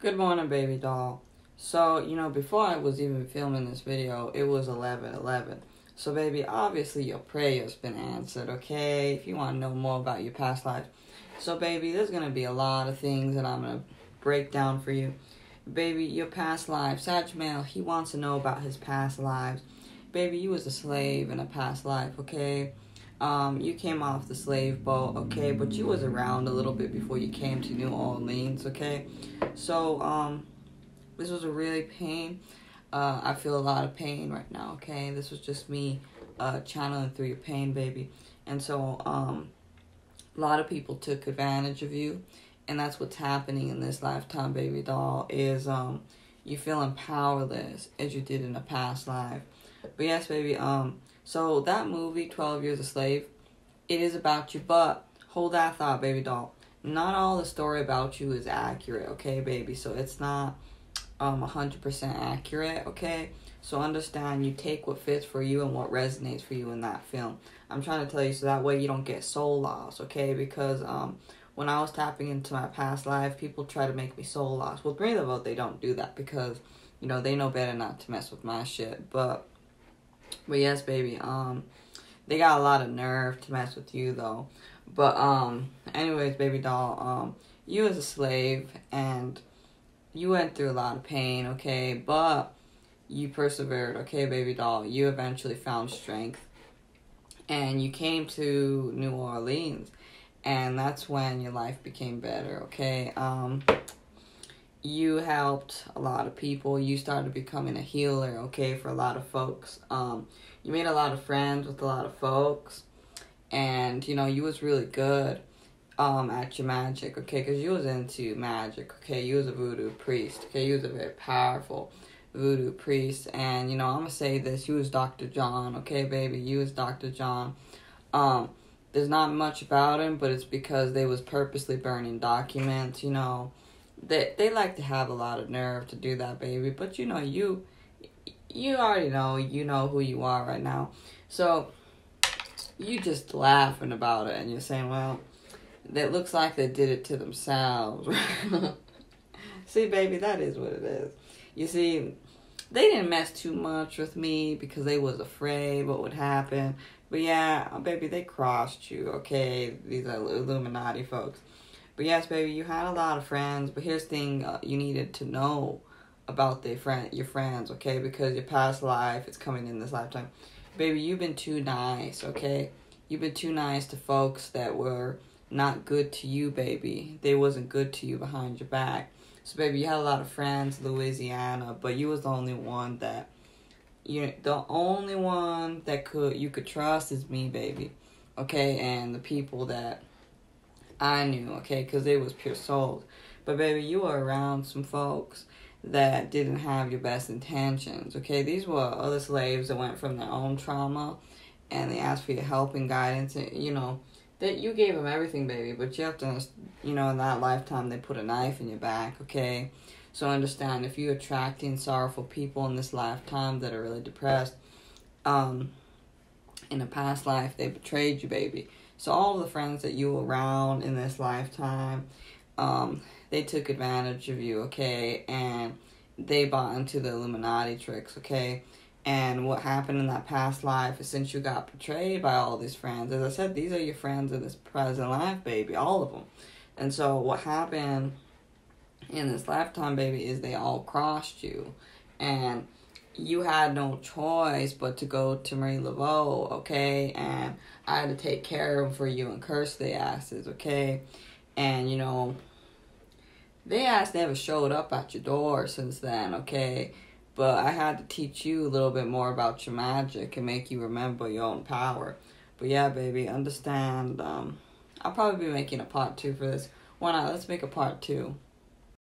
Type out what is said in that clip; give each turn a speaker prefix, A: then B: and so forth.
A: Good morning, baby doll. So, you know, before I was even filming this video, it was 11 11. So, baby, obviously your prayer's been answered, okay? If you want to know more about your past life. So, baby, there's going to be a lot of things that I'm going to break down for you. Baby, your past life. Sag Male, he wants to know about his past lives. Baby, you was a slave in a past life, okay? Um, you came off the slave boat, okay, but you was around a little bit before you came to New Orleans, okay? So, um, this was a really pain. Uh, I feel a lot of pain right now, okay? This was just me uh, channeling through your pain, baby. And so, um, a lot of people took advantage of you, and that's what's happening in this lifetime, baby doll, is um, you feeling powerless as you did in a past life. But yes, baby, um, so that movie, 12 Years a Slave, it is about you, but hold that thought, baby doll. Not all the story about you is accurate, okay, baby? So it's not um 100% accurate, okay? So understand you take what fits for you and what resonates for you in that film. I'm trying to tell you so that way you don't get soul lost, okay? Because um when I was tapping into my past life, people try to make me soul lost. Well, great about they don't do that because you know they know better not to mess with my shit. But but yes, baby. Um, they got a lot of nerve to mess with you though. But um, anyways, baby doll. Um, you as a slave and you went through a lot of pain, okay, but you persevered, okay, baby doll. You eventually found strength, and you came to New Orleans, and that's when your life became better, okay. Um, you helped a lot of people. You started becoming a healer, okay, for a lot of folks. Um, you made a lot of friends with a lot of folks, and you know you was really good um at your magic, okay, because you was into magic, okay. You was a voodoo priest, okay. You was a very powerful voodoo priest, and you know I'm gonna say this: you was Doctor John, okay, baby. You was Doctor John. Um, there's not much about him, but it's because they was purposely burning documents, you know they they like to have a lot of nerve to do that, baby. But you know, you you already know, you know who you are right now. So you just laughing about it and you're saying, well, that looks like they did it to themselves. see, baby, that is what it is. You see, they didn't mess too much with me because they was afraid what would happen. But yeah, baby, they crossed you, okay? These are Illuminati folks. But yes, baby, you had a lot of friends. But here's the thing uh, you needed to know about the friend, your friends, okay? Because your past life is coming in this lifetime. Baby, you've been too nice, okay? You've been too nice to folks that were not good to you, baby. They wasn't good to you behind your back. So, baby, you had a lot of friends, Louisiana, but you was the only one that you the only one that could you could trust is me, baby. Okay, and the people that I knew, okay, because it was pure souls. But baby, you were around some folks that didn't have your best intentions, okay? These were other slaves that went from their own trauma and they asked for your help and guidance, and, you know, that you gave them everything, baby, but you have to, you know, in that lifetime they put a knife in your back, okay? So understand if you're attracting sorrowful people in this lifetime that are really depressed, um, in a past life they betrayed you, baby. So all the friends that you were around in this lifetime, um, they took advantage of you, okay, and they bought into the Illuminati tricks, okay. And what happened in that past life is since you got betrayed by all these friends, as I said, these are your friends in this present life, baby, all of them. And so what happened in this lifetime, baby, is they all crossed you. And you had no choice but to go to Marie Laveau, okay? And I had to take care of them for you and curse their asses, okay? And, you know, they ass never showed up at your door since then, okay? But I had to teach you a little bit more about your magic and make you remember your own power. But yeah, baby, understand. Um, I'll probably be making a part two for this. Why not? Let's make a part two.